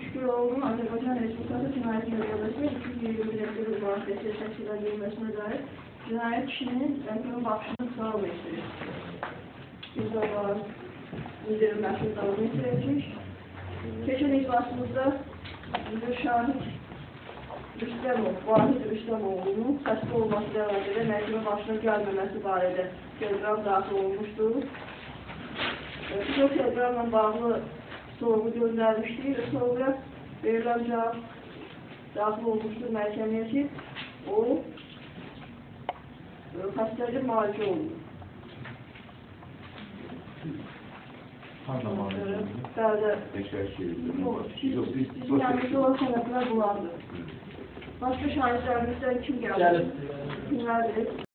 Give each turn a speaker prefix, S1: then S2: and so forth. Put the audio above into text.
S1: Şükür oğlum Azerbaycan Respublikası Cinayet Yoldaşı 221 muhabbeti teşkil edilmesine dair cinayet kişinin emniyet bakışını sağ ol istiyor. Biz de var. müdürün məşğul dalını etmiş. Keçən iclasımızda müdür şahid Rüstəmov, Vahid Rüstəmoğlunun xəstə olması dərəcədə məhkəmə başına gəlməməsi barədə proqram daxil olmuşdur. E, Çox proqramla bağlı sorğu göndərmişdik. Sorğuya verilən cavab daxil olmuşdur məhkəməyə ki, o e, xəstəli müalicə olunur.
S2: Hangi mahallede?
S1: Bəli,
S2: Beşiktaş'ta.
S1: bu, siz,
S2: Yok, biz
S1: sizin yanınızda olan sənədlər bunlardır. Başqa şahidlərimizdən kim gəldi? Kimlərdir?